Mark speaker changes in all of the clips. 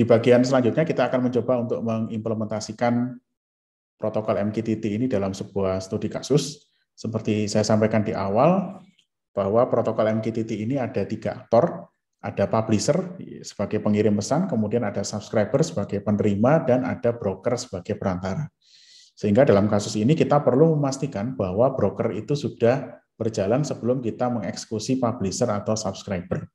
Speaker 1: di bagian selanjutnya kita akan mencoba untuk mengimplementasikan protokol MQTT ini dalam sebuah studi kasus. Seperti saya sampaikan di awal, bahwa protokol MQTT ini ada tiga aktor, ada publisher sebagai pengirim pesan, kemudian ada subscriber sebagai penerima, dan ada broker sebagai perantara. Sehingga dalam kasus ini kita perlu memastikan bahwa broker itu sudah berjalan sebelum kita mengeksekusi publisher atau subscriber.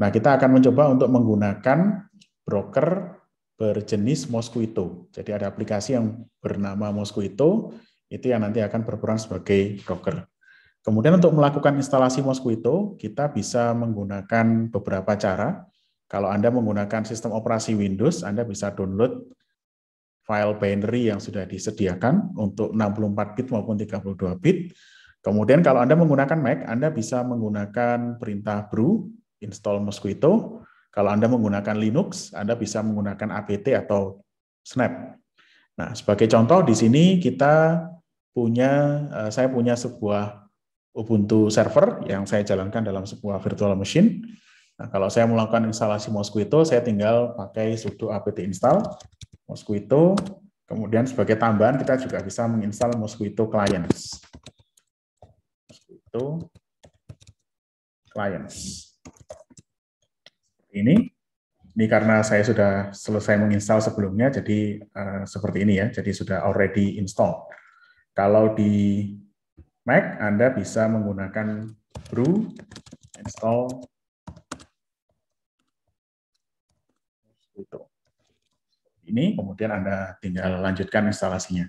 Speaker 1: Nah, kita akan mencoba untuk menggunakan broker berjenis Mosquito. Jadi ada aplikasi yang bernama Mosquito, itu yang nanti akan berperan sebagai broker. Kemudian untuk melakukan instalasi Mosquito, kita bisa menggunakan beberapa cara. Kalau Anda menggunakan sistem operasi Windows, Anda bisa download file binary yang sudah disediakan untuk 64 bit maupun 32 bit. Kemudian kalau Anda menggunakan Mac, Anda bisa menggunakan perintah brew, install Mosquito. Kalau Anda menggunakan Linux, Anda bisa menggunakan apt atau snap. Nah, sebagai contoh di sini kita punya, eh, saya punya sebuah Ubuntu server yang saya jalankan dalam sebuah virtual machine. Nah, kalau saya melakukan instalasi Mosquito, saya tinggal pakai sudo apt install Mosquito. Kemudian sebagai tambahan kita juga bisa menginstal Mosquito clients. Mosquito clients. Ini ini karena saya sudah selesai menginstal sebelumnya, jadi uh, seperti ini ya, jadi sudah already install. Kalau di Mac, Anda bisa menggunakan brew install itu. Ini kemudian Anda tinggal lanjutkan instalasinya.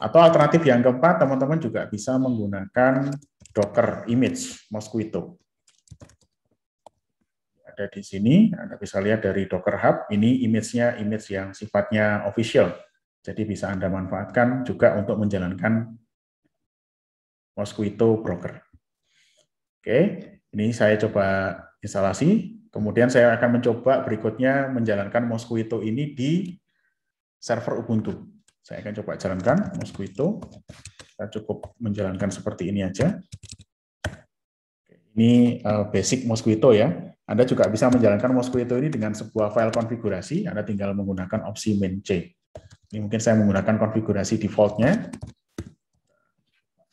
Speaker 1: Atau alternatif yang keempat, teman-teman juga bisa menggunakan Docker image Mosquito. Ada di sini, Anda bisa lihat dari Docker Hub, ini image-nya image yang sifatnya official. Jadi bisa Anda manfaatkan juga untuk menjalankan Mosquito Broker. Oke, ini saya coba instalasi. Kemudian saya akan mencoba berikutnya menjalankan Mosquito ini di server Ubuntu. Saya akan coba jalankan Mosquito. Kita cukup menjalankan seperti ini aja. Ini eh, basic Mosquito ya. Anda juga bisa menjalankan Mosquito ini dengan sebuah file konfigurasi. Anda tinggal menggunakan opsi main C. Ini mungkin saya menggunakan konfigurasi defaultnya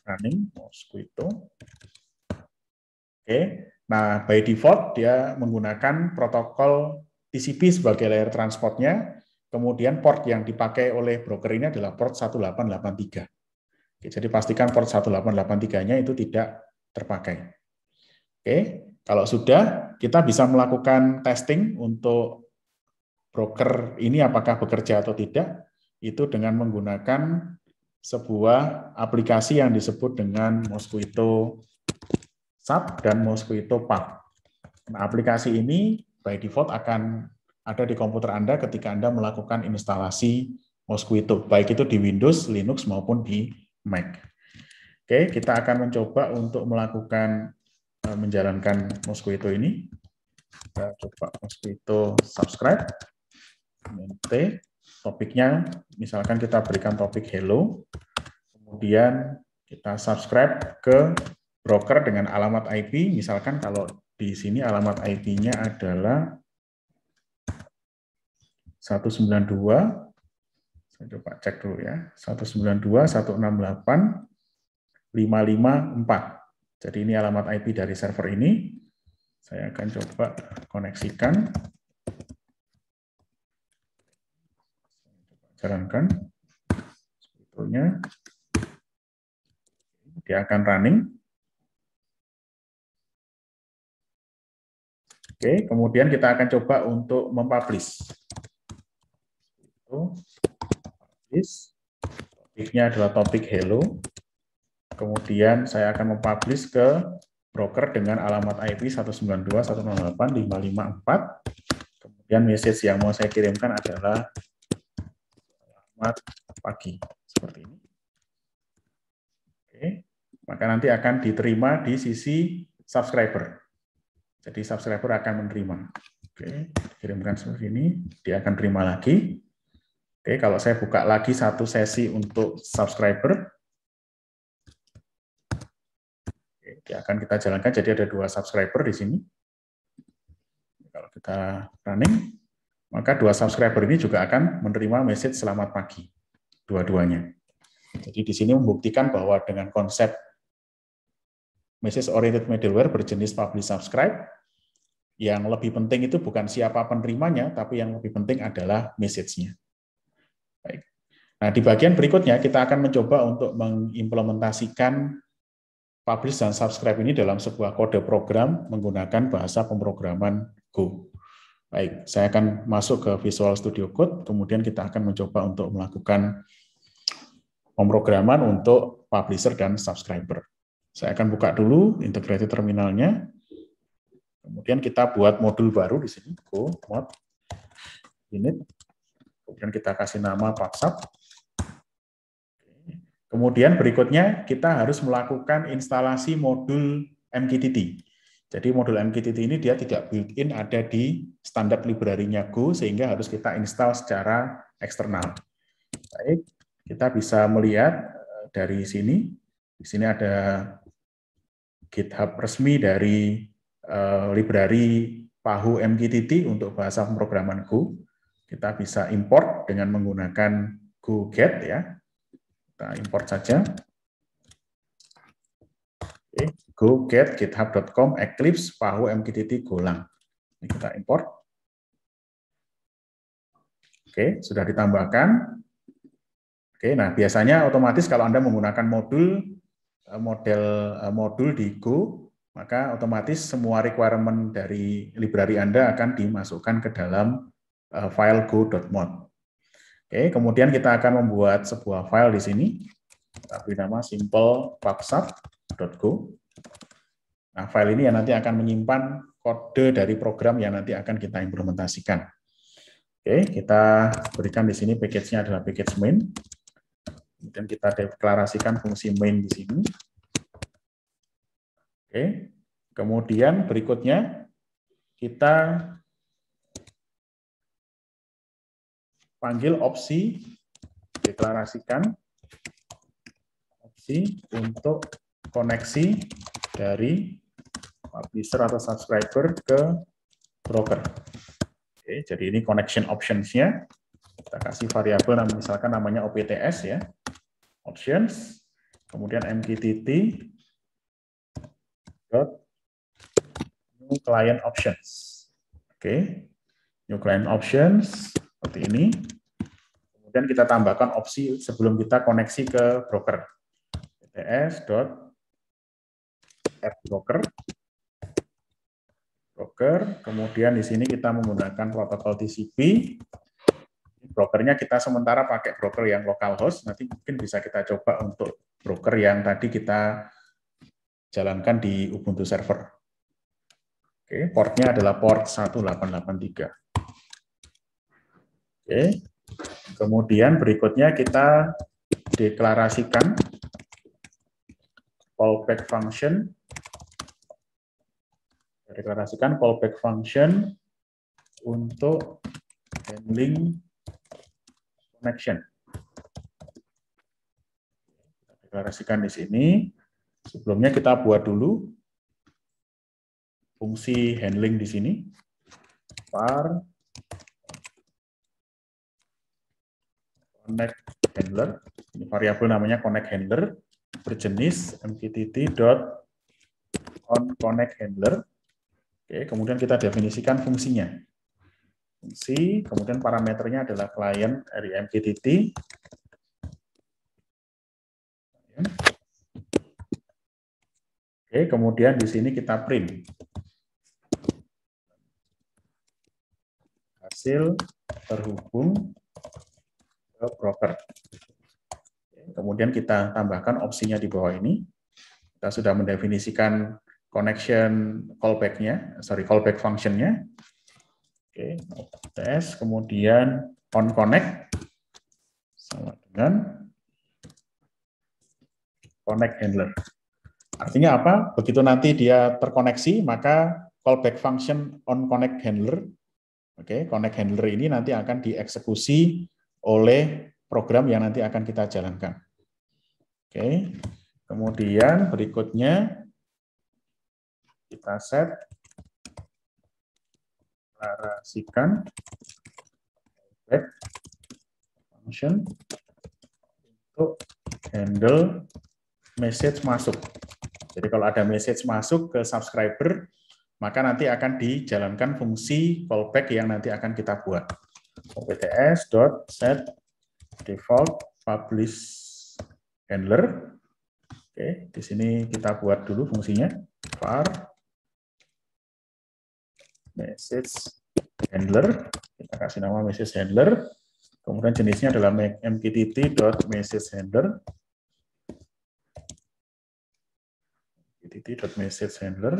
Speaker 1: running Mosquito. Oke, nah by default dia menggunakan protokol TCP sebagai layer transportnya, kemudian port yang dipakai oleh broker ini adalah port 1883. Oke, jadi pastikan port 1883-nya itu tidak terpakai. Oke, kalau sudah, kita bisa melakukan testing untuk broker ini apakah bekerja atau tidak, itu dengan menggunakan sebuah aplikasi yang disebut dengan Mosquito Sub dan Mosquito Pub. Nah, aplikasi ini by default akan ada di komputer Anda ketika Anda melakukan instalasi Mosquito, baik itu di Windows, Linux, maupun di Mac. Oke, kita akan mencoba untuk melakukan menjalankan Mosquito ini. Kita coba Mosquito subscribe, T, topiknya, misalkan kita berikan topik hello, kemudian kita subscribe ke broker dengan alamat IP, misalkan kalau di sini alamat IP-nya adalah 192, saya coba cek dulu ya, 192, 168, 554. Jadi ini alamat IP dari server ini. Saya akan coba koneksikan. jalankan. Sebetulnya. Dia akan running. Oke kemudian kita akan coba untuk mempublish. Itu publish. Topiknya adalah topik hello kemudian saya akan mempublish ke broker dengan alamat IP 192.168.554 kemudian message yang mau saya kirimkan adalah Selamat pagi. Seperti ini. Oke. Maka nanti akan diterima di sisi subscriber. Jadi subscriber akan menerima. Oke, kirimkan seperti ini, dia akan terima lagi. Oke, kalau saya buka lagi satu sesi untuk subscriber, Dia akan kita jalankan. Jadi ada dua subscriber di sini. Kalau kita running, maka dua subscriber ini juga akan menerima message selamat pagi, dua-duanya. Jadi di sini membuktikan bahwa dengan konsep message oriented middleware berjenis publish subscribe, yang lebih penting itu bukan siapa penerimanya, tapi yang lebih penting adalah message-nya. Baik. Nah, di bagian berikutnya kita akan mencoba untuk mengimplementasikan publish dan subscribe ini dalam sebuah kode program menggunakan bahasa pemrograman Go. Baik, saya akan masuk ke Visual Studio Code, kemudian kita akan mencoba untuk melakukan pemrograman untuk publisher dan subscriber. Saya akan buka dulu integrated terminalnya. Kemudian kita buat modul baru di sini, Go mod init. Kemudian kita kasih nama WhatsApp. Kemudian berikutnya kita harus melakukan instalasi modul MQTT. Jadi modul MQTT ini dia tidak built-in ada di standar library-nya Go sehingga harus kita install secara eksternal. Baik, kita bisa melihat eh, dari sini. Di sini ada GitHub resmi dari uh, library Pahu MQTT untuk bahasa pemrograman Go. Kita bisa import dengan menggunakan Go Get ya. Kita import saja. Oke, go get github.com eclipse pahu mqtt golang. Ini kita import. Oke, sudah ditambahkan. Oke, nah biasanya otomatis kalau Anda menggunakan modul eh, model eh, modul di Go, maka otomatis semua requirement dari library Anda akan dimasukkan ke dalam eh, file go.mod. Oke, kemudian kita akan membuat sebuah file di sini. Beri nama simple pubsub.go. Nah, file ini yang nanti akan menyimpan kode dari program yang nanti akan kita implementasikan. Oke, kita berikan di sini package-nya adalah package main. Kemudian kita deklarasikan fungsi main di sini. Oke, kemudian berikutnya kita panggil opsi, deklarasikan opsi untuk koneksi dari publisher atau subscriber ke broker. Oke, jadi ini connection options-nya. Kita kasih variabel misalkan namanya OPTS ya. Options, kemudian MQTT dot new client options. Oke. New client options seperti ini. Kemudian kita tambahkan opsi sebelum kita koneksi ke broker. add broker. Broker, kemudian di sini kita menggunakan protokol TCP. Brokernya kita sementara pakai broker yang localhost, nanti mungkin bisa kita coba untuk broker yang tadi kita jalankan di Ubuntu server. Oke, portnya adalah port 1883. Oke. Kemudian berikutnya kita deklarasikan callback function. Deklarasikan callback function untuk handling connection. deklarasikan di sini. Sebelumnya kita buat dulu fungsi handling di sini. var connect handler. Ini variabel namanya connect handler berjenis mqtt.onConnect handler. Oke, kemudian kita definisikan fungsinya. Fungsi, kemudian parameternya adalah client dari MQTT. Oke, kemudian di sini kita print hasil terhubung ke broker. Kemudian kita tambahkan opsinya di bawah ini. Kita sudah mendefinisikan connection callback-nya, sorry callback function-nya. Oke, tes kemudian on connect sama dengan connect handler. Artinya apa? Begitu nanti dia terkoneksi, maka callback function on connect handler, oke, connect handler ini nanti akan dieksekusi oleh program yang nanti akan kita jalankan. Oke, kemudian berikutnya kita set deklarasikan callback function untuk handle message masuk. Jadi kalau ada message masuk ke subscriber, maka nanti akan dijalankan fungsi callback yang nanti akan kita buat. opts.set default publish handler. Oke, di sini kita buat dulu fungsinya var message handler. Kita kasih nama message handler. Kemudian jenisnya adalah mqtt.messagehandler. mqtt.messagehandler.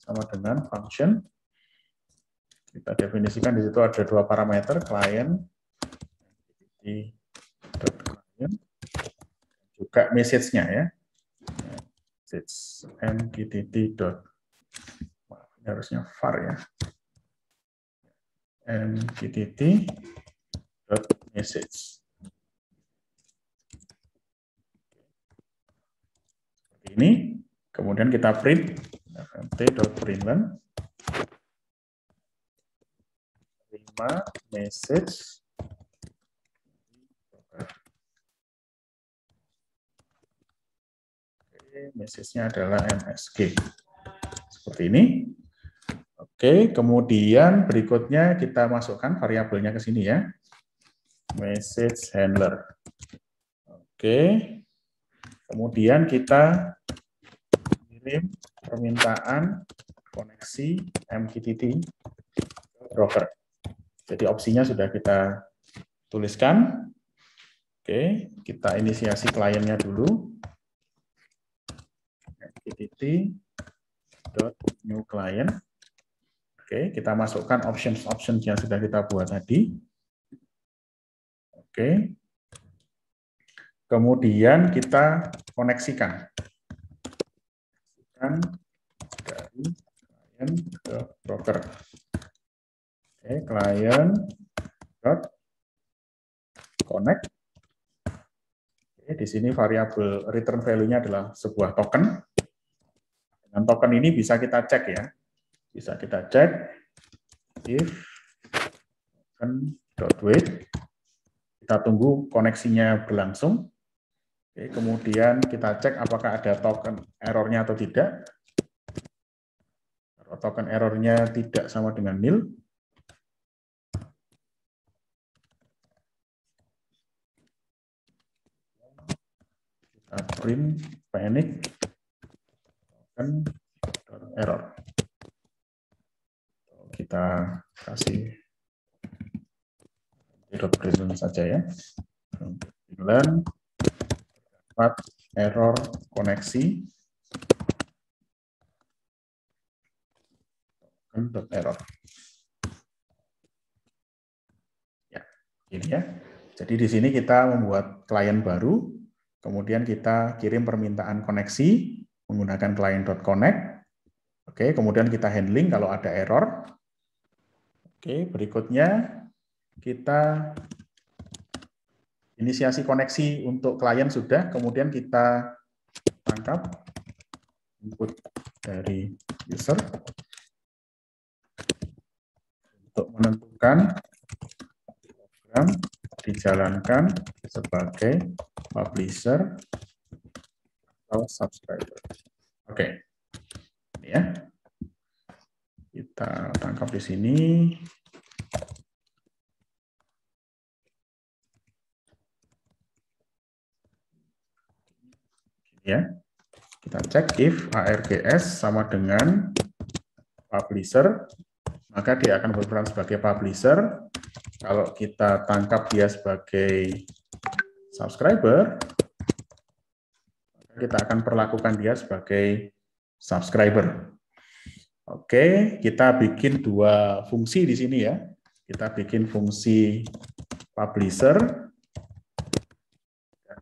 Speaker 1: Sama dengan function. Kita definisikan di situ ada dua parameter, client, mqtt.client, juga message-nya ya. Message mqtt. harusnya var ya mqtt message ini kemudian kita print fmt dot println terima message message-nya adalah msg seperti ini Oke, kemudian berikutnya kita masukkan variabelnya ke sini ya. Message handler. Oke. Kemudian kita kirim permintaan koneksi MQTT broker. Jadi opsinya sudah kita tuliskan. Oke, kita inisiasi kliennya dulu. MQTT new client Oke, kita masukkan options-options yang sudah kita buat tadi. Oke. Kemudian kita koneksikan. Dari klien ke broker. Oke, klien dot connect. Oke, di sini variabel return value-nya adalah sebuah token. Dengan token ini bisa kita cek ya, bisa kita cek if wait kita tunggu koneksinya berlangsung Oke, kemudian kita cek apakah ada token errornya atau tidak. Kalau token errornya tidak sama dengan nil. Kita print panic token error. Kita kasih dot prism saja ya. Bulan dapat error koneksi dot error. Ya, ini ya. Jadi di sini kita membuat klien baru, kemudian kita kirim permintaan koneksi menggunakan client.connect. Oke, kemudian kita handling kalau ada error. Oke, berikutnya kita inisiasi koneksi untuk klien sudah, kemudian kita tangkap input dari user untuk menentukan program dijalankan sebagai publisher atau subscriber. Oke, ini ya. Kita tangkap di sini. Ya. Kita cek if ARGS sama dengan publisher, maka dia akan berperan sebagai publisher. Kalau kita tangkap dia sebagai subscriber, kita akan perlakukan dia sebagai subscriber. Oke, kita bikin dua fungsi di sini ya. Kita bikin fungsi publisher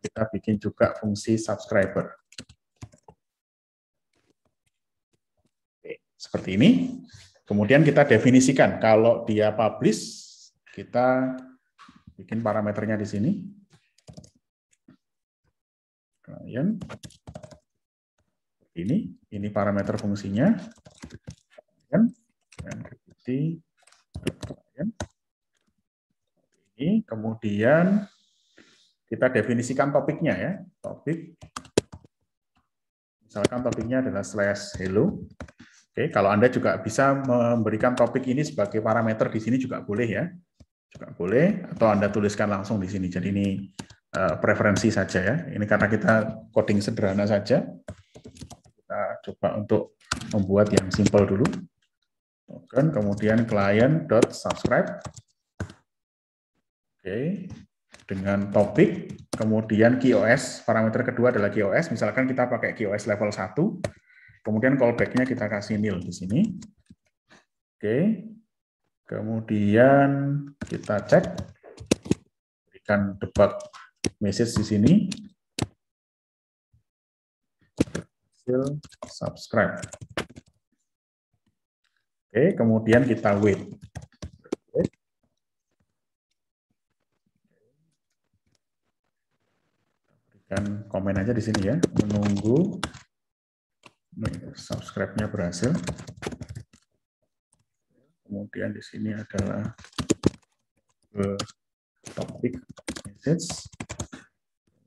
Speaker 1: kita bikin juga fungsi subscriber. Oke, seperti ini. Kemudian kita definisikan kalau dia publish, kita bikin parameternya di sini. Klien. Ini, ini parameter fungsinya. identity ini kemudian kita definisikan topiknya ya. Topik. Misalkan topiknya adalah slash hello. Oke kalau anda juga bisa memberikan topik ini sebagai parameter di sini juga boleh ya. Juga boleh atau anda tuliskan langsung di sini. Jadi ini uh, preferensi saja ya. Ini karena kita coding sederhana saja. Kita coba untuk membuat yang simple dulu. Token kemudian client dot subscribe. Oke dengan topik. Kemudian QoS parameter kedua adalah QoS misalkan kita pakai QoS level 1 kemudian callback-nya kita kasih nil di sini. Oke. Kemudian kita cek. Berikan debug message di sini. Hasil subscribe. Oke, kemudian kita wait. Berikan komen aja di sini ya, menunggu subscribe-nya berhasil. Kemudian di sini adalah topik message.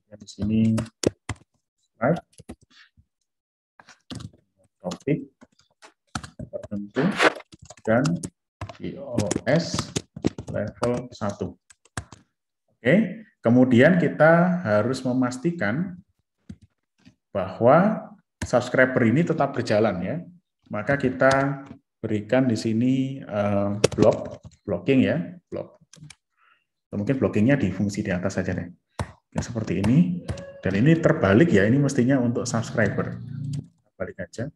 Speaker 1: Dan di sini subscribe topik tertentu dan iOS level 1. Oke, kemudian kita harus memastikan bahwa subscriber ini tetap berjalan ya. Maka kita berikan di sini uh, block, blocking ya, block. Mungkin blockingnya di fungsi di atas saja deh. Ya, seperti ini. Dan ini terbalik ya, ini mestinya untuk subscriber. Balik aja.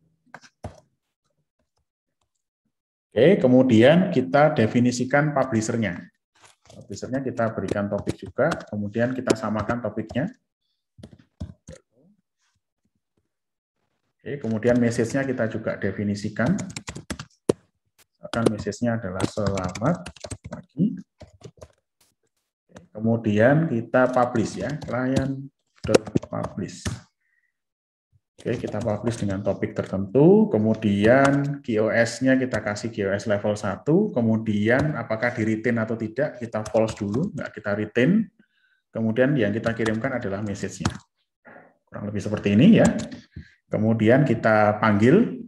Speaker 1: Oke, kemudian kita definisikan publisher-nya. Publisher-nya kita berikan topik juga, kemudian kita samakan topiknya. Oke, kemudian message-nya kita juga definisikan. Misalkan message-nya adalah selamat pagi. Kemudian kita publish ya, client.publish. Oke, kita publish dengan topik tertentu, kemudian QoS-nya kita kasih QoS level 1, kemudian apakah di retain atau tidak, kita false dulu, nggak kita retain, kemudian yang kita kirimkan adalah message-nya. Kurang lebih seperti ini ya. Kemudian kita panggil,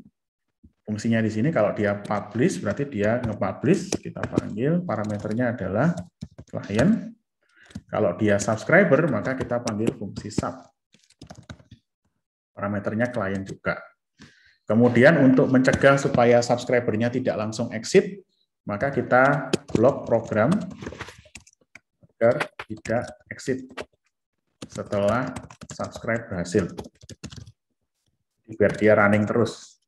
Speaker 1: fungsinya di sini kalau dia publish, berarti dia nge-publish, kita panggil, parameternya adalah client. Kalau dia subscriber, maka kita panggil fungsi sub parameternya klien juga. Kemudian untuk mencegah supaya subscribernya tidak langsung exit, maka kita blok program agar tidak exit setelah subscribe berhasil. Biar dia running terus.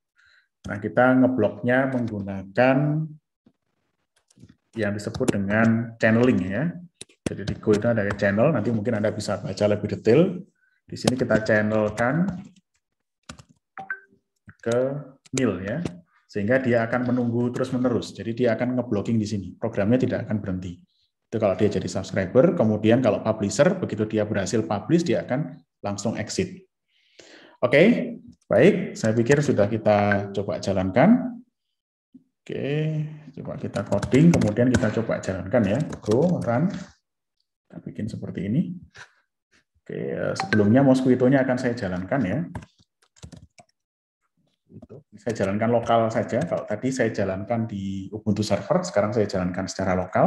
Speaker 1: Nah, kita ngebloknya menggunakan yang disebut dengan channeling ya. Jadi di Go itu ada channel, nanti mungkin Anda bisa baca lebih detail. Di sini kita channelkan ke nil ya, sehingga dia akan menunggu terus-menerus. Jadi dia akan ngeblocking di sini. Programnya tidak akan berhenti. Itu kalau dia jadi subscriber, kemudian kalau publisher, begitu dia berhasil publish, dia akan langsung exit. Oke, baik. Saya pikir sudah kita coba jalankan. Oke, coba kita coding, kemudian kita coba jalankan ya. Go, run. Kita bikin seperti ini. Oke, sebelumnya Mosquito-nya akan saya jalankan ya. Saya jalankan lokal saja. Kalau tadi saya jalankan di Ubuntu server, sekarang saya jalankan secara lokal.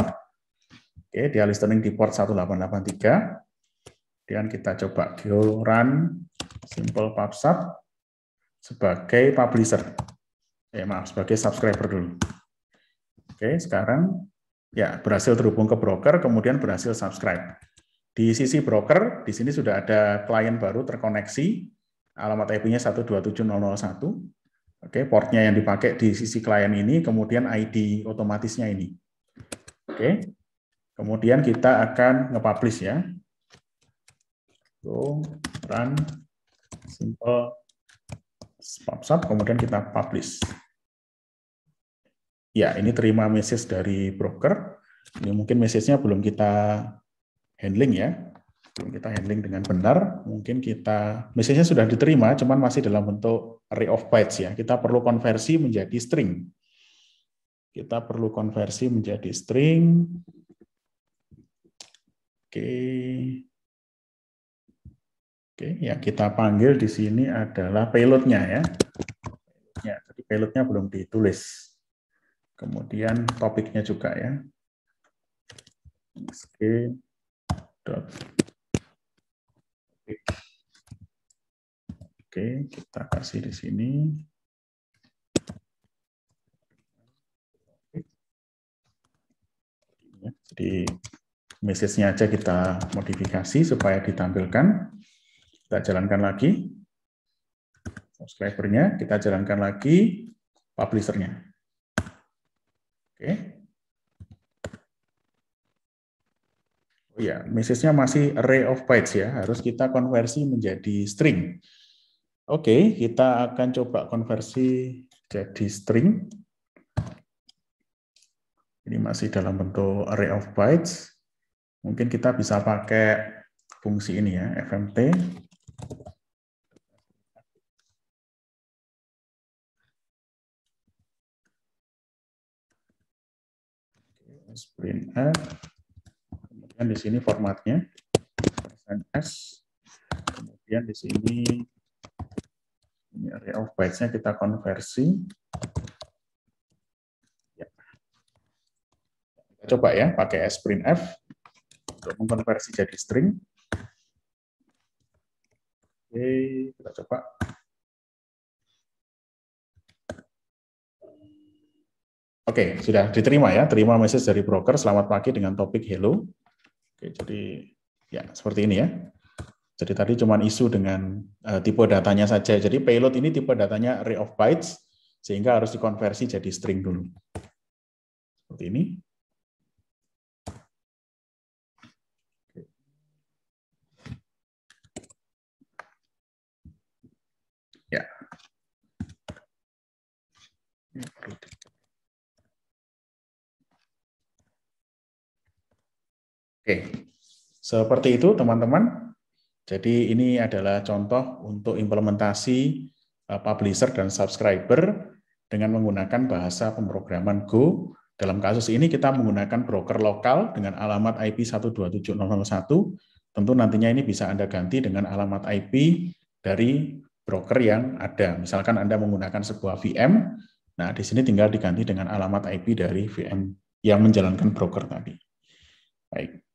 Speaker 1: Oke, dia listening di port 1883. Kemudian kita coba go run simple pubsub sebagai publisher. Eh, maaf, sebagai subscriber dulu. Oke, sekarang ya berhasil terhubung ke broker, kemudian berhasil subscribe. Di sisi broker, di sini sudah ada klien baru terkoneksi, alamat IP-nya 127.001. Oke, portnya yang dipakai di sisi klien ini, kemudian ID otomatisnya ini. Oke, kemudian kita akan nge-publish ya. So, run simple PubSub, kemudian kita publish. Ya, ini terima message dari broker. Ini mungkin message-nya belum kita handling ya belum kita handling dengan benar, mungkin kita message-nya sudah diterima, cuman masih dalam bentuk array of bytes ya. Kita perlu konversi menjadi string. kita perlu konversi menjadi string. Oke. Oke, yang kita panggil di sini adalah payloadnya ya. Ya, jadi payloadnya belum ditulis. Kemudian topiknya juga ya. Oke. Oke, kita kasih di sini. Ya, jadi message-nya aja kita modifikasi supaya ditampilkan. Kita jalankan lagi. Subscriber-nya, kita jalankan lagi publisher-nya. Oke. Ya, message-nya masih array of bytes ya, harus kita konversi menjadi string. Oke, kita akan coba konversi jadi string. Ini masih dalam bentuk array of bytes. Mungkin kita bisa pakai fungsi ini ya, fmt. printf. Kemudian di sini formatnya s. Kemudian di sini ini array of bytes-nya kita konversi coba ya pakai sprintf untuk mengkonversi jadi string. Oke, kita coba. Oke, sudah diterima ya. Terima message dari broker. Selamat pagi dengan topik hello. Oke, jadi ya seperti ini ya. Jadi tadi cuma isu dengan uh, tipe datanya saja. Jadi payload ini tipe datanya array of bytes, sehingga harus dikonversi jadi string dulu. Seperti ini. Oke, seperti itu teman-teman. Jadi ini adalah contoh untuk implementasi uh, publisher dan subscriber dengan menggunakan bahasa pemrograman Go. Dalam kasus ini kita menggunakan broker lokal dengan alamat IP 127.001. Tentu nantinya ini bisa Anda ganti dengan alamat IP dari broker yang ada. Misalkan Anda menggunakan sebuah VM, Nah, di sini tinggal diganti dengan alamat IP dari VM yang menjalankan broker tadi. Baik.